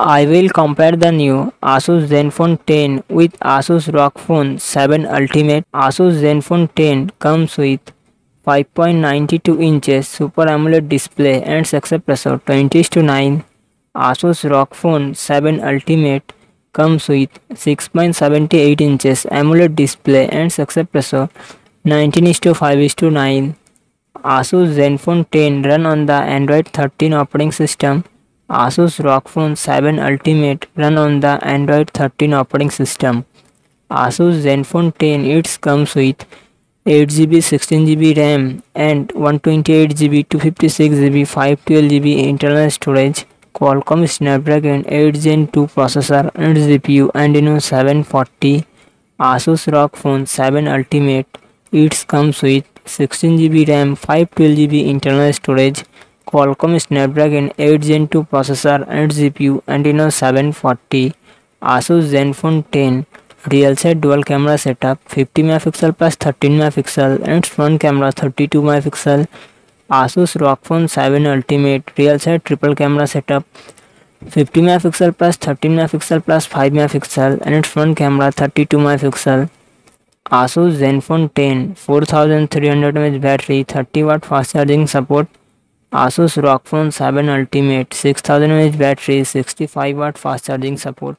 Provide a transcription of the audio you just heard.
I will compare the new Asus Zenfone 10 with Asus ROG Phone 7 Ultimate. Asus Zenfone 10 comes with 5.92 inches Super AMOLED display and success ratio 20 to 9. Asus ROG Phone 7 Ultimate comes with 6.78 inches AMOLED display and success ratio 19 to 5 to 9. Asus Zenfone 10 run on the Android 13 operating system Asus ROG Phone 7 Ultimate run on the Android 13 operating system. Asus Zenfone 10 it comes with 8GB 16GB RAM and 128GB 256GB 512GB internal storage. Qualcomm Snapdragon 8 Gen 2 processor and GPU and Adreno 740. Asus ROG Phone 7 Ultimate it comes with 16GB RAM 512GB internal storage Qualcomm Snapdragon 8 Gen 2 processor and GPU Adreno 740 Asus Zenfone 10 real set dual camera setup 50 megapixel plus 13 megapixel and front camera 32 megapixel Asus ROG Phone 7 Ultimate real set triple camera setup 50 megapixel plus 13 megapixel plus 5 megapixel and front camera 32 megapixel Asus Zenfone 10 4300 mAh battery 30 watt fast charging support Asus ROG Phone 7 Ultimate 6000 mAh battery 65 watt fast charging support